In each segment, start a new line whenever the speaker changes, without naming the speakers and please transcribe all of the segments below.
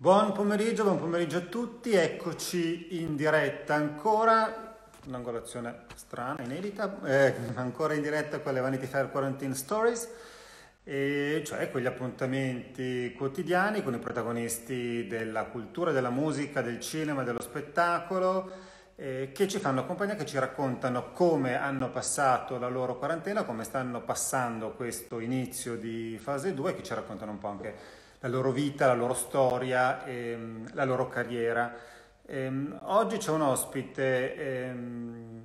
Buon pomeriggio, buon pomeriggio a tutti, eccoci in diretta ancora, un'angolazione strana, inedita, eh, ancora in diretta con le Vanity Fair Quarantine Stories, e cioè quegli appuntamenti quotidiani con i protagonisti della cultura, della musica, del cinema, dello spettacolo, eh, che ci fanno compagnia, che ci raccontano come hanno passato la loro quarantena, come stanno passando questo inizio di fase 2, che ci raccontano un po' anche la loro vita, la loro storia, ehm, la loro carriera. Ehm, oggi c'è un ospite ehm,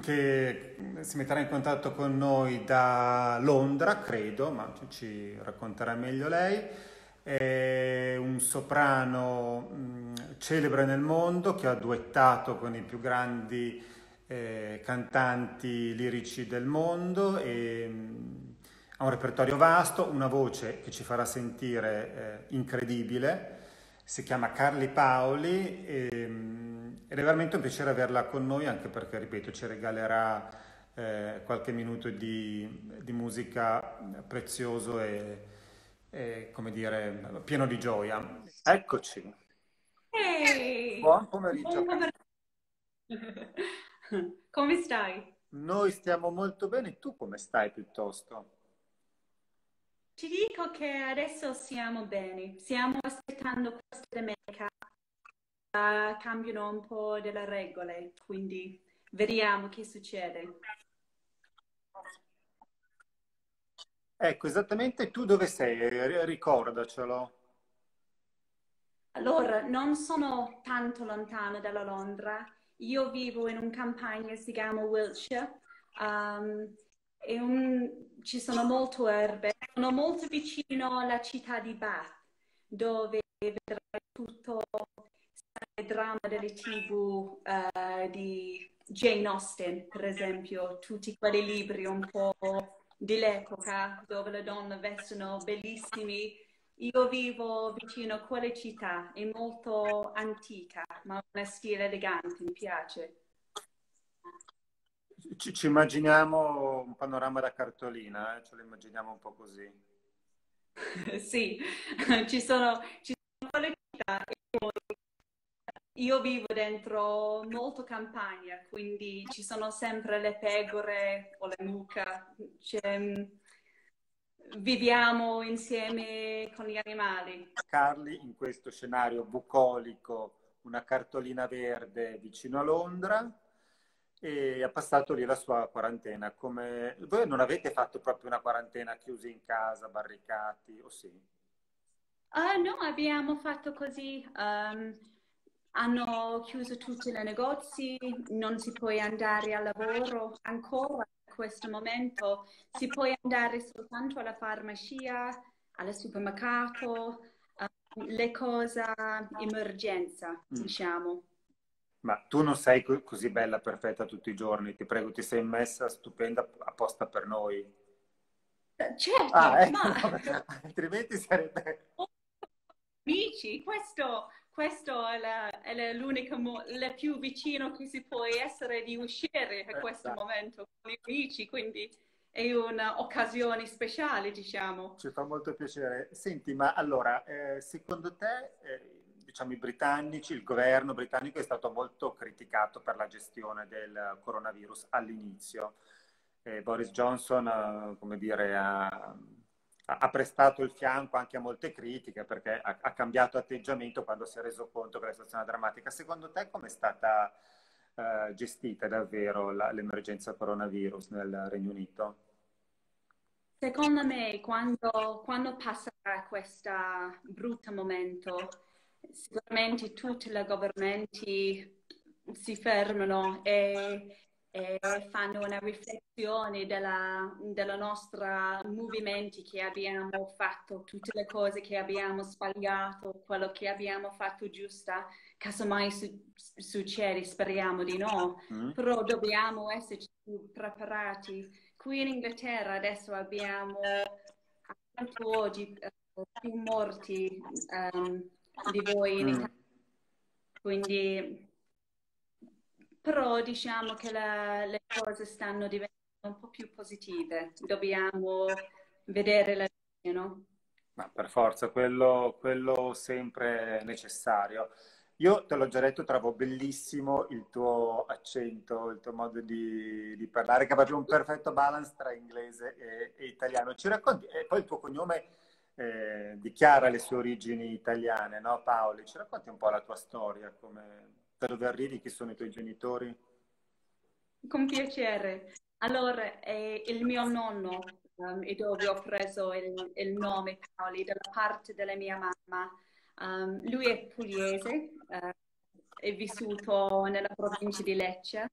che si metterà in contatto con noi da Londra, credo, ma ci racconterà meglio lei. È un soprano mh, celebre nel mondo che ha duettato con i più grandi eh, cantanti lirici del mondo e ha un repertorio vasto, una voce che ci farà sentire eh, incredibile, si chiama Carli Paoli e, ehm, ed è veramente un piacere averla con noi anche perché, ripeto, ci regalerà eh, qualche minuto di, di, musica prezioso e, e, come dire, pieno di gioia. Eccoci.
Hey.
Buon pomeriggio. Buon
pomeriggio. come stai?
Noi stiamo molto bene, tu come stai piuttosto?
Ti dico che adesso siamo bene, stiamo aspettando questa domenica, uh, cambiano un po' delle regole, quindi vediamo che succede.
Ecco, esattamente tu dove sei? Ricordacelo.
Allora, non sono tanto lontano dalla Londra, io vivo in un campagna si chiama Wiltshire, um, un, ci sono molte erbe, sono molto vicino alla città di Bath, dove vedrai tutto il dramma delle tv uh, di Jane Austen, per esempio, tutti quei libri un po' dell'epoca dove le donne vestono bellissimi. Io vivo vicino a quella città, è molto antica, ma ha uno stile elegante, mi piace.
Ci, ci, immaginiamo un panorama da cartolina, eh? ce lo immaginiamo un po' così.
sì, ci sono, ci sono quelle città io vivo dentro molto campagna, quindi ci sono sempre le pecore o le mucche. Cioè, viviamo insieme con gli animali.
Carli in questo scenario bucolico, una cartolina verde vicino a Londra, e ha passato lì la sua quarantena. Come... Voi non avete fatto proprio una quarantena chiusi in casa, barricati, o sì?
Uh, no, abbiamo fatto così. Um, hanno chiuso tutti i negozi, non si può andare al lavoro ancora in questo momento, si può andare soltanto alla farmacia, al supermercato, uh, le cose emergenza, mm. diciamo.
Ma tu non sei co- così bella, perfetta tutti i giorni, ti prego, ti sei messa stupenda apposta per noi.
Certo,
ah, ecco, ma... altrimenti sarebbe...
Amici, questo, questo è, la, è l'unico, mo- il più vicino che si può essere di uscire a questo esatto. momento con gli amici, quindi è un'occasione speciale, diciamo.
Ci fa molto piacere. Senti, ma allora, eh, secondo te... Eh, diciamo, i britannici, il governo britannico è stato molto criticato per la gestione del coronavirus all'inizio. Eh, Boris Johnson, eh, come dire, ha, ha, prestato il fianco anche a molte critiche perché ha, ha, cambiato atteggiamento quando si è reso conto che la situazione è drammatica. Secondo te come è stata eh, gestita davvero la, l'emergenza coronavirus nel Regno Unito?
Secondo me, quando, quando passerà questo brutto momento, sicuramente tutti i governmenti si fermano e, e fanno una riflessione della, della nostra movimenti che abbiamo fatto, tutte le cose che abbiamo sbagliato, quello che abbiamo fatto giusta, casomai su, succede, speriamo di no, mm. però dobbiamo esserci preparati. Qui in Inghilterra adesso abbiamo oggi più morti um, di voi in mm. Italia. Quindi, però diciamo che la, le cose stanno diventando un po' più positive. Dobbiamo vedere la luce, no?
Ma per forza, quello, quello sempre necessario. Io te l'ho già detto, trovo bellissimo il tuo accento, il tuo modo di, di parlare, che ha proprio un perfetto balance tra inglese e, e italiano. Ci racconti, e poi il tuo cognome eh, dichiara le sue origini italiane, no Paoli? Ci racconti un po' la tua storia, come, da dove arrivi, chi sono i tuoi genitori?
Con piacere. Allora, eh, il mio nonno um, e dove ho preso il, il, nome Paoli dalla parte della mia mamma. Um, lui è pugliese, uh, è vissuto nella provincia di Lecce,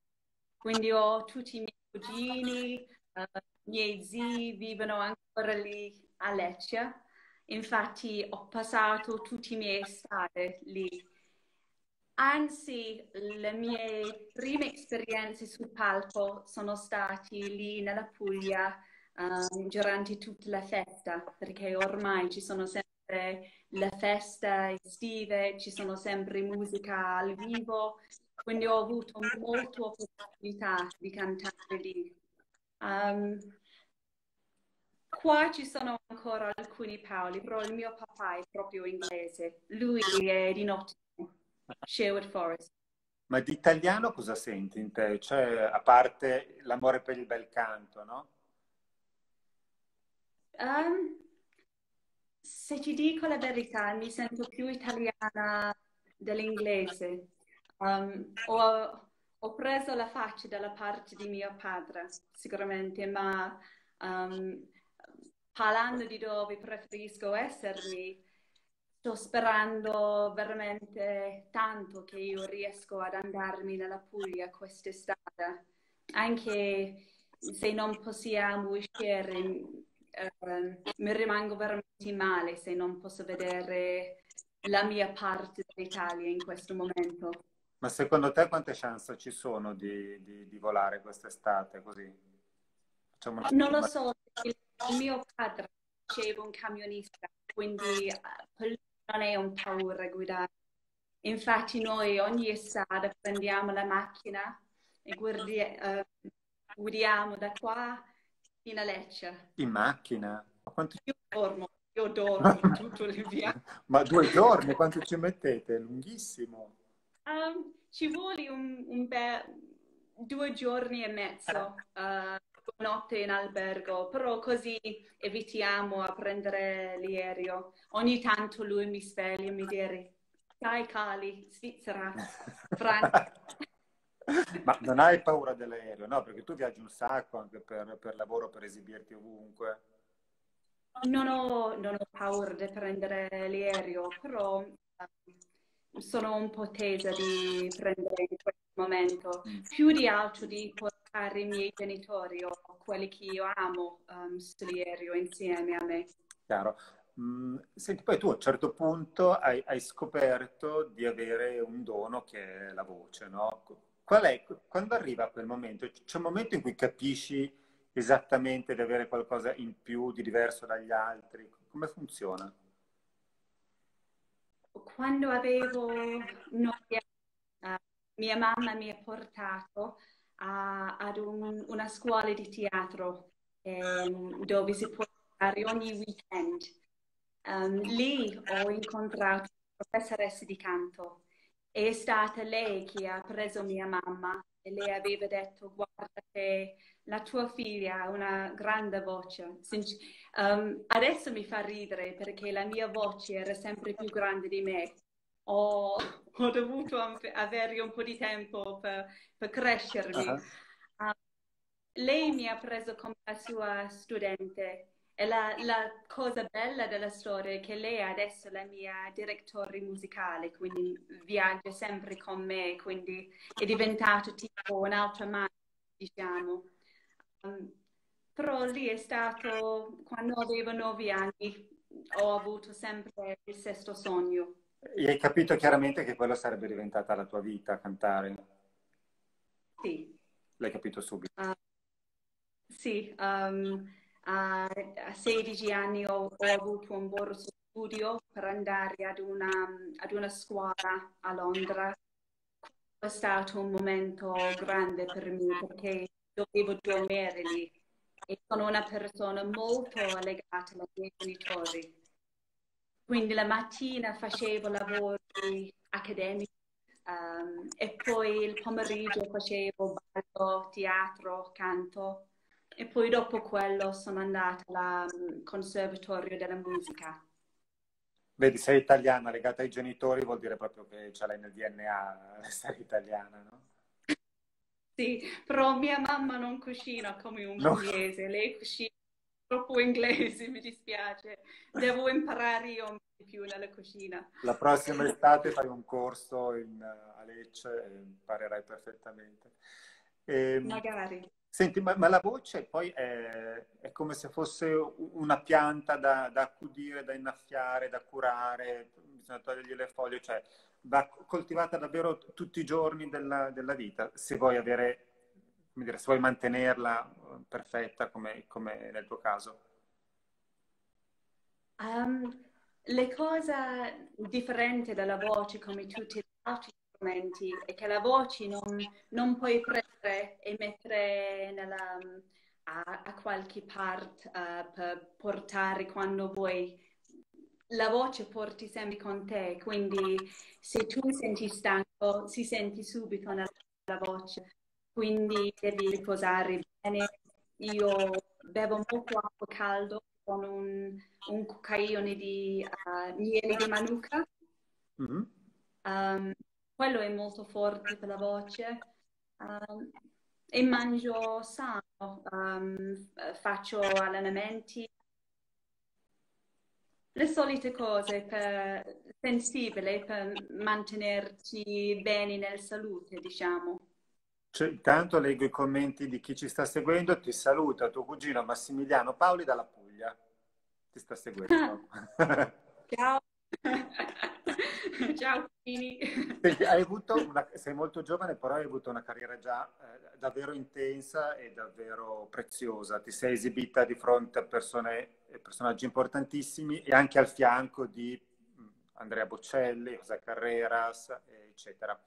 quindi ho tutti i miei cugini, uh, i miei zii vivono ancora lì a Lecce. Infatti ho passato tutti i miei estati lì. Anzi, le mie prime esperienze sul palco sono state lì nella Puglia um, durante tutta la festa, perché ormai ci sono sempre le feste estive, ci sono sempre musica al vivo, quindi ho avuto molte opportunità di cantare lì. Um, qua ci sono ancora alcuni Paoli, però il mio papà è proprio inglese, lui è di Nottingham, Sherwood Forest.
Ma di italiano cosa senti in te? Cioè, a parte l'amore per il bel canto, no?
Um, se ti dico la verità, mi sento più italiana dell'inglese. Um, ho, ho, preso la faccia dalla parte di mio padre, sicuramente, ma um, parlando di dove preferisco essermi, sto sperando veramente tanto che io riesco ad andarmi nella Puglia quest'estate, anche se non possiamo uscire eh, mi rimango veramente male se non posso vedere la mia parte dell'Italia in questo momento.
Ma secondo te quante chance ci sono di, di, di volare quest'estate così?
non lo so, il mio padre faceva un camionista, quindi uh, non è un paura guidare. Infatti noi ogni estate prendiamo la macchina e guardi, uh, guidiamo da qua in Lecce.
In macchina?
Quanto... Io dormo, io dormo tutto l'inverno.
Ma due giorni, quanto ci mettete? Lunghissimo.
Um, ci vuole un, un bel due giorni e mezzo, uh, notte in albergo, però così evitiamo a prendere l'aereo. Ogni tanto lui mi sveglia e mi dice, dai Cali, Svizzera, Francia.
Ma non hai paura dell'aereo, no? Perché tu viaggi un sacco anche per, per lavoro, per esibirti ovunque.
Non ho, non ho paura di prendere l'aereo, però um, sono un po' tesa di prendere in questo momento. Mm. Più di altro di portare i miei genitori o quelli che io amo um, sull'aereo insieme a me.
Chiaro. Mm, senti, poi tu a un certo punto hai, hai, scoperto di avere un dono che è la voce, no? Qual è, quando arriva quel momento, c'è un momento in cui capisci esattamente di avere qualcosa in più, di diverso dagli altri? Come funziona?
Quando avevo noia, uh, mia mamma mi ha portato a, ad un, una scuola di teatro um, dove si può andare ogni weekend. Um, lì ho incontrato una professoressa di canto è stata lei che ha preso mia mamma e lei aveva detto guarda che la tua figlia ha una grande voce. Um, adesso mi fa ridere perché la mia voce era sempre più grande di me. Ho, ho dovuto avere un po' di tempo per, per crescermi. Uh-huh. Um, lei mi ha preso come la sua studente e la, la, cosa bella della storia è che lei adesso è la mia direttore musicale, quindi viaggia sempre con me, quindi è diventato tipo un'altra madre, diciamo. Um, però lì è stato, quando avevo nove anni, ho avuto sempre il sesto sogno.
E hai capito chiaramente che quello sarebbe diventata la tua vita, cantare?
Sì.
L'hai capito subito?
Uh, sì. Um, a, a 16 anni ho, ho, avuto un borso studio per andare ad una, ad una scuola a Londra. È stato un momento grande per me perché dovevo dormire lì e sono una persona molto legata ai miei genitori. Quindi la mattina facevo lavori accademici um, e poi il pomeriggio facevo ballo, teatro, canto e poi dopo quello sono andata al um, Conservatorio della Musica.
Vedi, sei italiana, legata ai genitori, vuol dire proprio che ce l'hai nel DNA essere italiana, no?
Sì, però mia mamma non cucina come un no. pugliese, lei cucina troppo inglese, mi dispiace. Devo imparare io di più nella cucina.
La prossima estate fai un corso in, uh, a Lecce e imparerai perfettamente.
E, ehm, Magari.
Senti, ma, ma, la voce poi è, è, come se fosse una pianta da, da, accudire, da innaffiare, da curare, bisogna togliergli le foglie, cioè va coltivata davvero tutti i giorni della, della vita, se vuoi avere, dire, se vuoi mantenerla eh, perfetta come, come nel tuo caso.
Um, le cose differenti dalla voce, come tutti gli altri strumenti, è che la voce non, non puoi prendere e mettere nella, a, a, qualche parte uh, per portare quando vuoi. La voce porti sempre con te, quindi se tu senti stanco, si senti subito nella voce, quindi devi riposare bene. Io bevo molto acqua caldo con un, un cucchiaione di uh, miele di manuka. Mm-hmm. Um, quello è molto forte per la voce. Um, e mangio sano, um, faccio allenamenti, le solite cose per, sensibili per mantenerci bene nella salute, diciamo.
Cioè, intanto leggo i commenti di chi ci sta seguendo, ti saluta tuo cugino Massimiliano Paoli dalla Puglia, ti sta seguendo.
Ciao. Ciao Fini.
hai avuto una, sei molto giovane, però hai avuto una carriera già eh, davvero intensa e davvero preziosa. Ti sei esibita di fronte a persone, personaggi importantissimi e anche al fianco di mm, Andrea Bocelli, José Carreras, eccetera.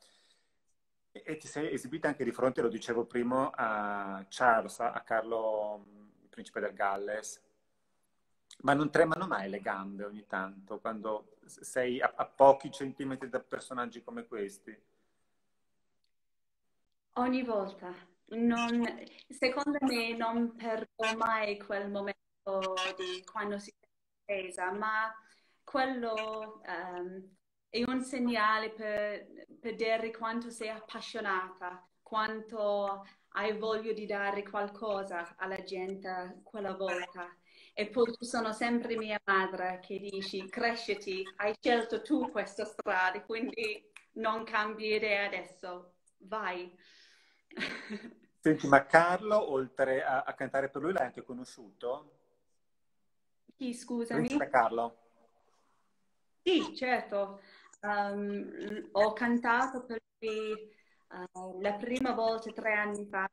E, ti sei esibita anche di fronte, lo dicevo prima, a Charles, a Carlo, il principe del Galles. Ma non tremano mai le gambe ogni tanto quando sei a, a pochi centimetri da personaggi come questi?
Ogni volta. Non, secondo me non perdo mai quel momento di quando si è presa, ma quello um, è un segnale per, per dire quanto sei appassionata, quanto hai voglia di dare qualcosa alla gente quella volta. E poi ci sono sempre mia madre che dice cresciti, hai scelto tu questa strada, quindi non cambi idea adesso, vai.
Senti, ma Carlo, oltre a, a cantare per lui, l'hai anche conosciuto?
Chi, scusami?
Principe Carlo.
Sì, certo. Um, ho cantato per lui uh, la prima volta tre anni fa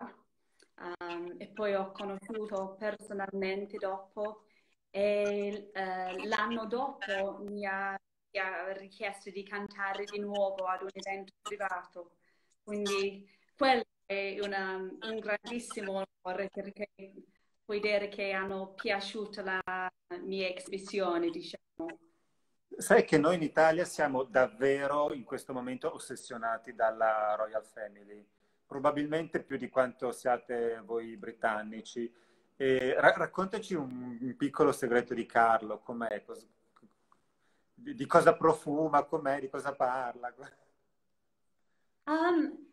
um, e poi ho conosciuto personalmente dopo e uh, l'anno dopo mi ha, mi ha, richiesto di cantare di nuovo ad un evento privato. Quindi quello è una, un grandissimo onore perché puoi dire che hanno piaciuto la mia esibizione, diciamo.
Sai che noi in Italia siamo davvero in questo momento ossessionati dalla Royal Family probabilmente più di quanto siate voi britannici. Ra- raccontaci un, un, piccolo segreto di Carlo, com'è, cos- di, di, cosa profuma, com'è, di cosa parla.
Um,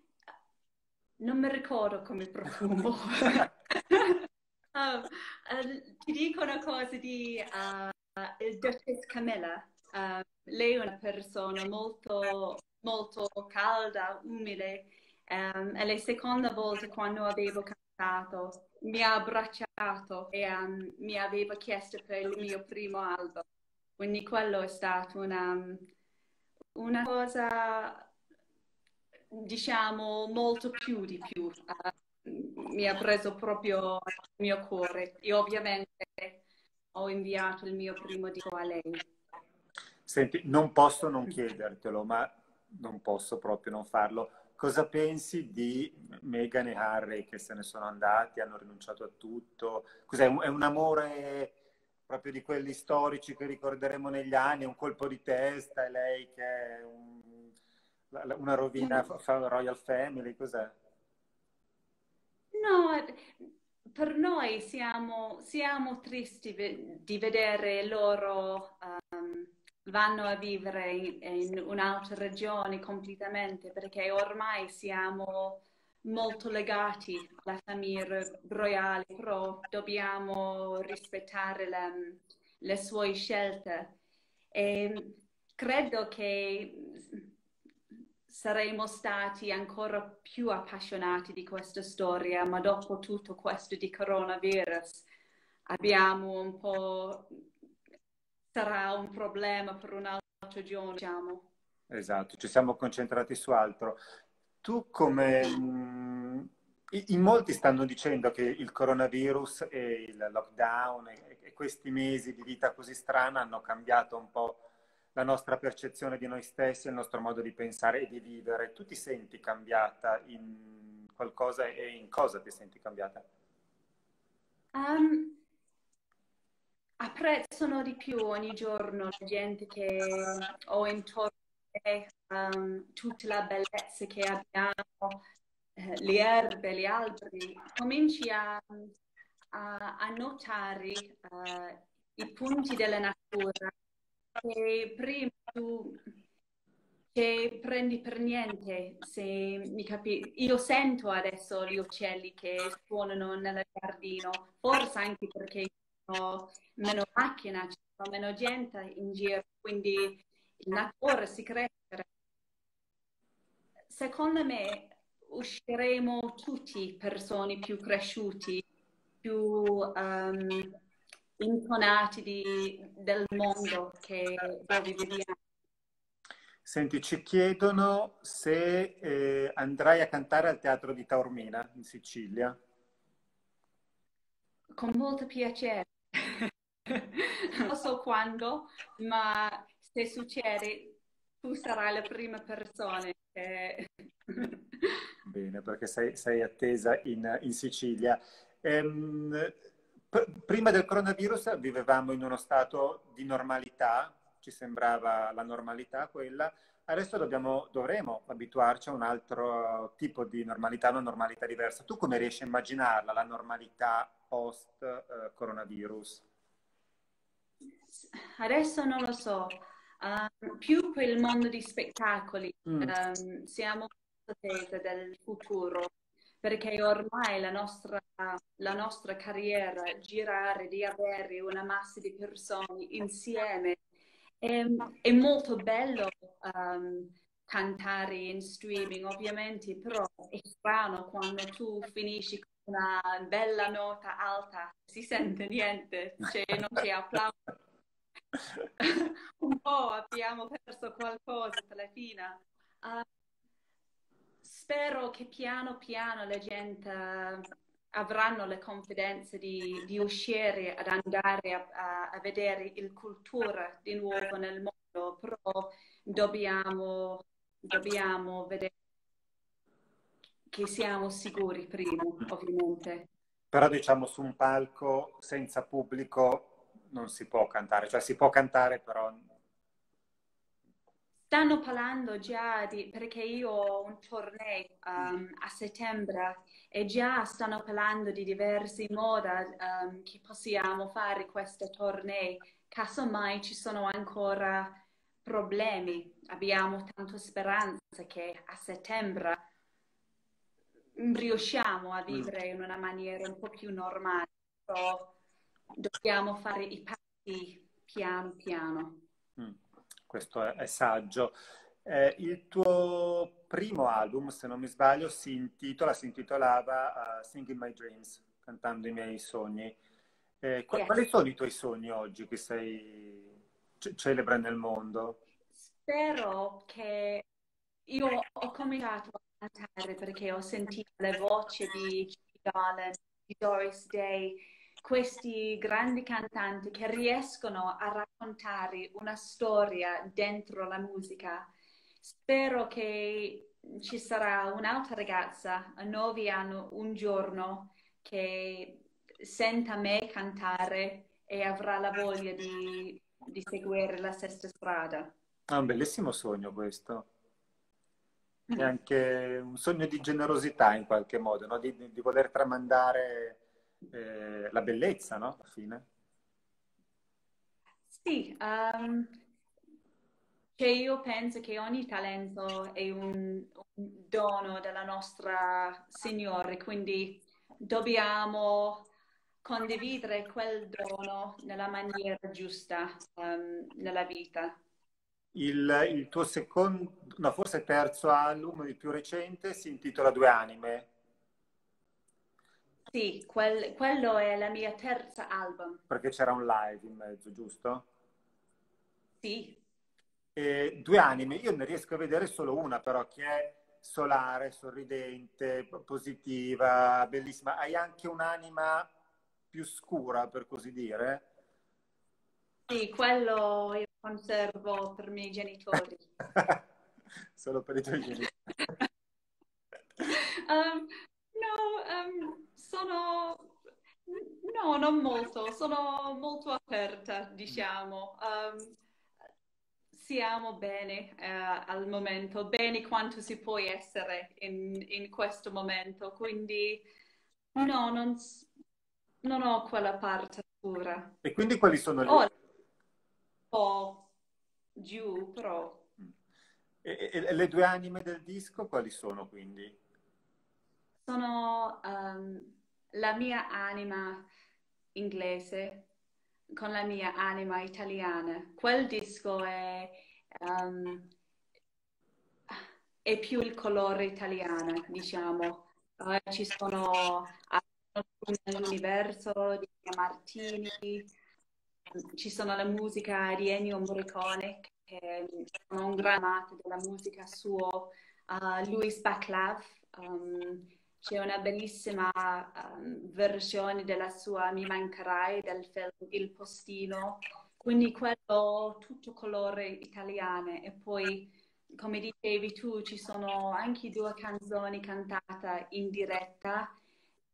non mi ricordo come profumo. uh, uh, ti dico una cosa di uh, il Duchess Camilla. Uh, lei è una persona molto, molto calda, umile Um, è la seconda volta quando avevo cantato, mi ha abbracciato e um, mi aveva chiesto per il mio primo album. Quindi quello è stato una, una cosa, diciamo, molto più di più. Uh, mi ha preso proprio il mio cuore e ovviamente ho inviato il mio primo disco a lei.
Senti, non posso non chiedertelo, ma non posso proprio non farlo Cosa pensi di Meghan e Harry che se ne sono andati, hanno rinunciato a tutto? Cos'è? È un amore proprio di quelli storici che ricorderemo negli anni, un colpo di testa e lei che è un, una rovina fa Royal Family, cos'è?
No, per noi siamo, siamo tristi di vedere loro um, vanno a vivere in, in un'altra regione completamente perché ormai siamo molto legati alla famiglia royale, però dobbiamo rispettare le, le sue scelte. E credo che saremmo stati ancora più appassionati di questa storia, ma dopo tutto questo di coronavirus abbiamo un po' sarà un problema per un altro giorno, diciamo.
Esatto, ci siamo concentrati su altro. Tu come... Mm, in molti stanno dicendo che il coronavirus e il lockdown e questi mesi di vita così strana hanno cambiato un po' la nostra percezione di noi stessi, il nostro modo di pensare e di vivere. Tu ti senti cambiata in qualcosa e in cosa ti senti cambiata?
Um, apprezzano di più ogni giorno la gente che ho intorno a me, um, tutta la bellezza che abbiamo, eh, le erbe, gli alberi. Cominci a, a, a notare uh, i punti della natura che prima tu che prendi per niente, se mi capi. Io sento adesso gli uccelli che suonano nel giardino, forse anche perché meno macchina, c'è meno gente in giro, quindi il natura si cresce. Secondo me usciremo tutti persone più cresciuti, più um, intonati di, del mondo che dove viviamo.
Senti, ci chiedono se eh, andrai a cantare al Teatro di Taormina in Sicilia.
Con molto piacere. Non so quando, ma se succede tu sarai la prima persona che...
Bene, perché sei, sei attesa in, in Sicilia. Ehm, prima del coronavirus vivevamo in uno stato di normalità, ci sembrava la normalità quella, adesso dobbiamo, dovremo abituarci a un altro tipo di normalità, una normalità diversa. Tu come riesci a immaginarla, la normalità post-coronavirus?
Adesso non lo so, um, più quel mondo di spettacoli, mm. um, siamo attese del futuro perché ormai la nostra, la nostra carriera, girare, di avere una massa di persone insieme, è, è molto bello um, cantare in streaming, ovviamente, però è strano quando tu finisci con una bella nota alta, si sente niente, cioè non c'è applauso. Un po' abbiamo perso qualcosa alla fine. Uh, spero che piano piano la gente avranno la confidenza di, di uscire ad andare a, a, a, vedere il cultura di nuovo nel mondo, però dobbiamo, dobbiamo vedere che siamo sicuri prima, ovviamente.
Però diciamo su un palco senza pubblico non si può cantare, cioè si può cantare però
Stanno parlando già di, perché io ho un torneo um, a settembre e già stanno parlando di diversi modi um, che possiamo fare questo torneo. Casomai ci sono ancora problemi, abbiamo tanta speranza che a settembre riusciamo a vivere in una maniera un po' più normale, però dobbiamo fare i passi piano piano.
Mm questo è, è saggio. Eh, il tuo primo album, se non mi sbaglio, si intitola, si intitolava uh, Singing My Dreams, cantando i miei sogni. Eh, quali, quali sono i tuoi sogni oggi che sei c- celebra nel mondo?
Spero che io ho cominciato a cantare perché ho sentito le voci di Garland, di Doris Day, questi grandi cantanti che riescono a raccontare una storia dentro la musica. Spero che ci sarà un'altra ragazza a nove anni un giorno che senta me cantare e avrà la voglia di, di seguire la stessa strada.
È un bellissimo sogno questo. È anche un sogno di generosità in qualche modo, no? di, di, voler tramandare eh, la bellezza, no? Alla fine.
Sì, um, che io penso che ogni talento è un, un dono della nostra Signore, quindi dobbiamo condividere quel dono nella maniera giusta um, nella vita.
Il, il, tuo secondo, no, forse terzo album, il più recente, si intitola Due anime.
Sì, quel, quello è la mia terza album.
Perché c'era un live in mezzo, giusto?
Sì.
E due anime, io ne riesco a vedere solo una però, che è solare, sorridente, positiva, bellissima. Hai anche un'anima più scura, per così dire?
Sì, quello io conservo per i miei genitori.
Solo per i tuoi genitori.
um, no, um, sono... No, non molto, sono molto aperta, diciamo. Um, siamo bene uh, al momento, bene quanto si può essere in, in questo momento, quindi no, non, non ho quella parte pura.
E quindi quali sono le...
Oh, po' giù, però...
E, e, le due anime del disco quali sono quindi?
Sono um, la mia anima inglese con la mia anima italiana. Quel disco è, um, è più il colore italiano, diciamo. Uh, ci sono nell'universo di Martini, ci sono la musica di Ennio Morricone, che sono un gran amante della musica suo, uh, Louis Baclav, um, c'è una bellissima um, versione della sua Mi mancherai del film Il Postino, quindi quello tutto colore italiano e poi come dicevi tu ci sono anche due canzoni cantate in diretta.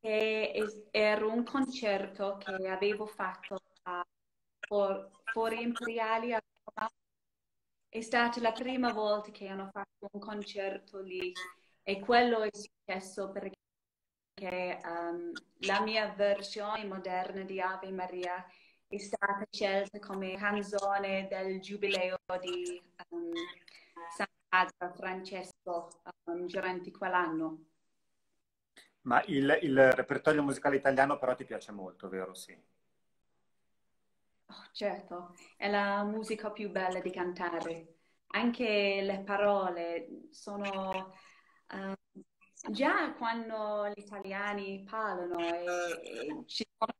E era un concerto che avevo fatto a for, Fori Imperiali a Roma. È stata la prima volta che hanno fatto un concerto lì e quello è successo perché um, la mia versione moderna di Ave Maria è stata scelta come canzone del giubileo di um, San Padre Francesco um, durante quell'anno.
Ma il, il repertorio musicale italiano però ti piace molto, vero? Sì.
Oh, certo, è la musica più bella di cantare. Anche le parole sono... Uh, già quando gli italiani parlano e, e ci sono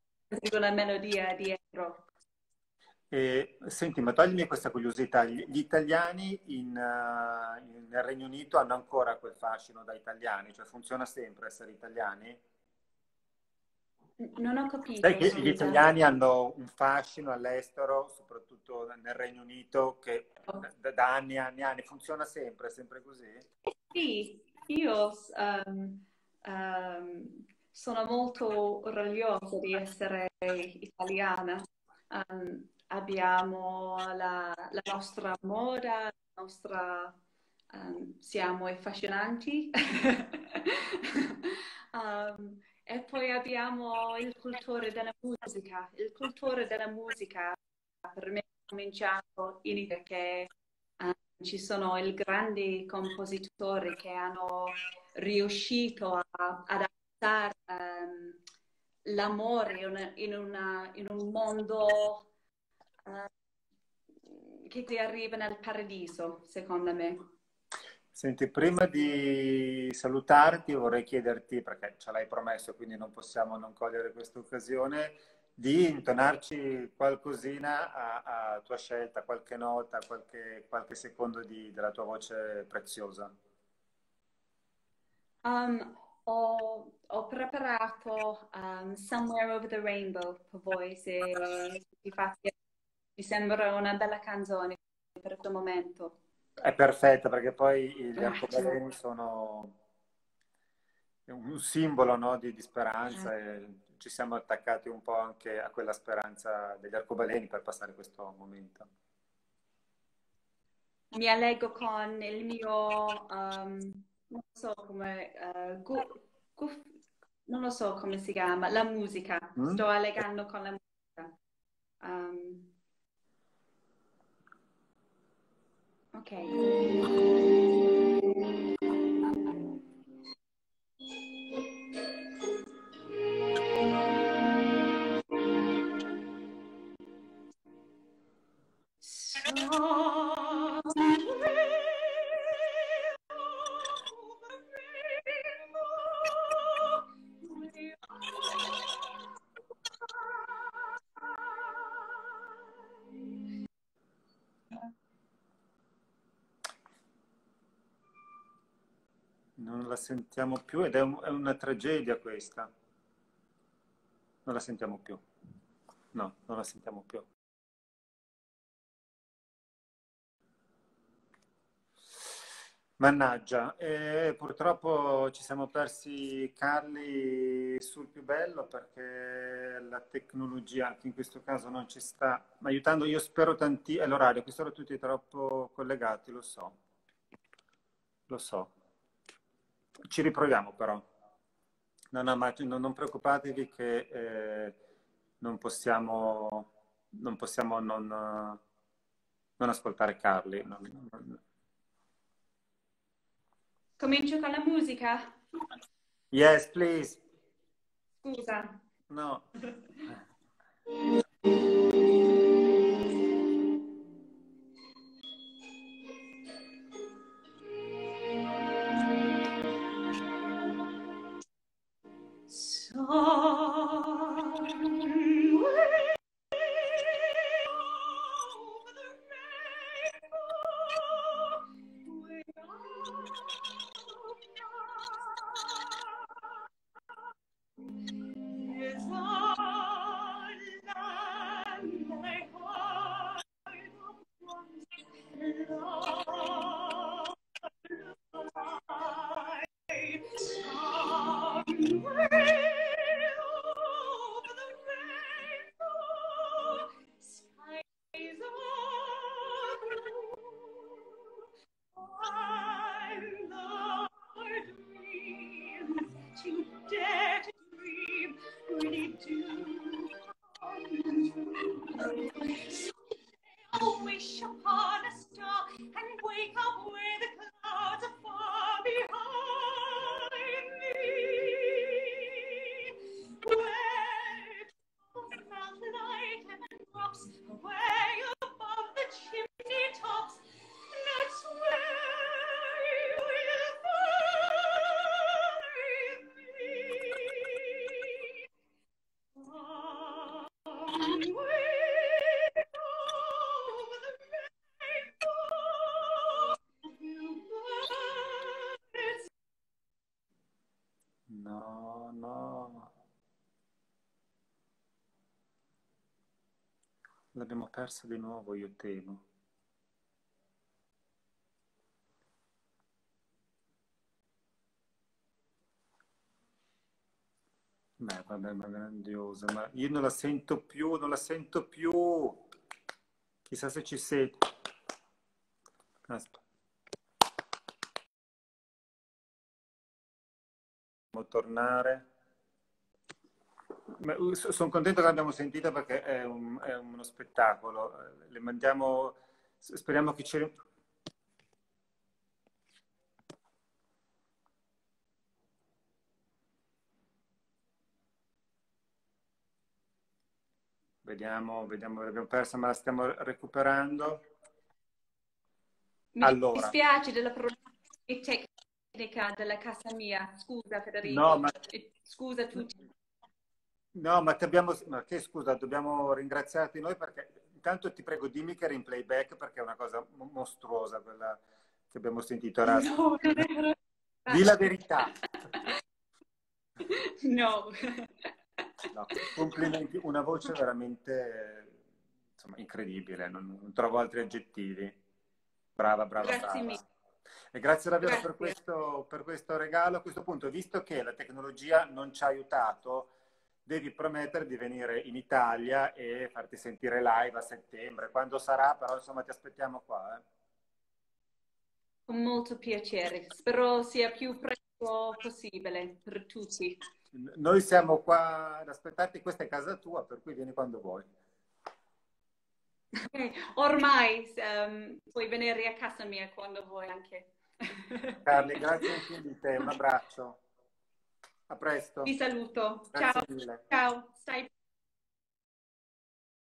una melodia dietro.
E, senti, ma toglimi questa curiosità. Gli italiani in, uh, in, nel Regno Unito hanno ancora quel fascino da italiani? Cioè funziona sempre essere italiani?
Non ho capito.
Sai che gli italiani hanno un fascino all'estero, soprattutto nel Regno Unito, che da, da anni e anni e anni funziona sempre, sempre così?
Sì, io um, um, sono molto orgogliosa di essere italiana. Um, abbiamo la, la, nostra moda, la nostra, siamo affascinanti. E poi abbiamo il cultore della musica. Il cultore della musica per me è cominciato in Italia che ci sono i grandi compositori che hanno riuscito a, ad adattare um, l'amore in, in, una, in, un mondo uh, che ti arriva nel paradiso, secondo me.
Senti, prima di salutarti vorrei chiederti, perché ce l'hai promesso, quindi non possiamo non cogliere questa occasione, di intonarci qualcosina a, a, tua scelta, qualche nota, qualche, qualche secondo di, della tua voce preziosa.
Um, ho, ho, preparato um, Somewhere Over the Rainbow per voi, se, se vi sembra una bella canzone per questo momento.
È perfetta perché poi gli arcobaleni sono un simbolo no, di, di, speranza e ci siamo attaccati un po' anche a quella speranza degli arcobaleni per passare questo momento.
Mi allego con il mio, um, non so come, uh, gu- gu- non lo so come si chiama, la musica. Mm? Sto allegando con la musica. Um, ok.
La sentiamo più ed è, un, è una tragedia questa. Non la sentiamo più. No, non la sentiamo più. Mannaggia, eh, purtroppo ci siamo persi Carli sul più bello perché la tecnologia anche in questo caso non ci sta aiutando. Io spero tanti... È l'orario, quest'ora tutti troppo collegati, lo so. Lo so. Ci riproviamo però. No, no, ma non, preoccupatevi che eh, non possiamo non, possiamo non, non ascoltare Carli. Non, non,
Comincio con la musica?
Yes, please.
Scusa.
No. Persa di nuovo, io temo. Beh, vabbè, ma grandiosa, ma io non la sento più, non la sento più. Chissà se ci sei. Aspetta. tornare. Uh, sono contento che l'abbiamo sentita perché è, un, è, uno spettacolo. Eh, le mandiamo, speriamo che ci... Vediamo, vediamo, l'abbiamo persa ma la stiamo recuperando.
Mi allora. dispiace della problematica tecnica della casa mia. Scusa Federico. No, ma... Scusa tutti.
No, ma, abbiamo, ma che scusa, dobbiamo ringraziarti noi perché intanto ti prego dimmi che era in playback perché è una cosa mostruosa quella che abbiamo sentito. No, è vero. Di la verità.
No.
no. Complimenti, una voce veramente insomma, incredibile, non, non, trovo altri aggettivi. Brava, brava,
grazie
brava.
Mille.
E grazie davvero per questo, per questo regalo. A questo punto, visto che la tecnologia non ci ha aiutato, devi promettere di venire in Italia e farti sentire live a settembre. Quando sarà, però, insomma, ti aspettiamo qua. Eh.
Con molto piacere. Spero sia più presto possibile per tutti.
Noi siamo qua ad aspettarti, questa è casa tua, per cui vieni quando vuoi.
Ormai um, puoi venire a casa mia quando vuoi anche.
Carli, grazie infinite, un abbraccio. A presto.
Ti saluto. Grazie Ciao. Mille. Ciao. Stai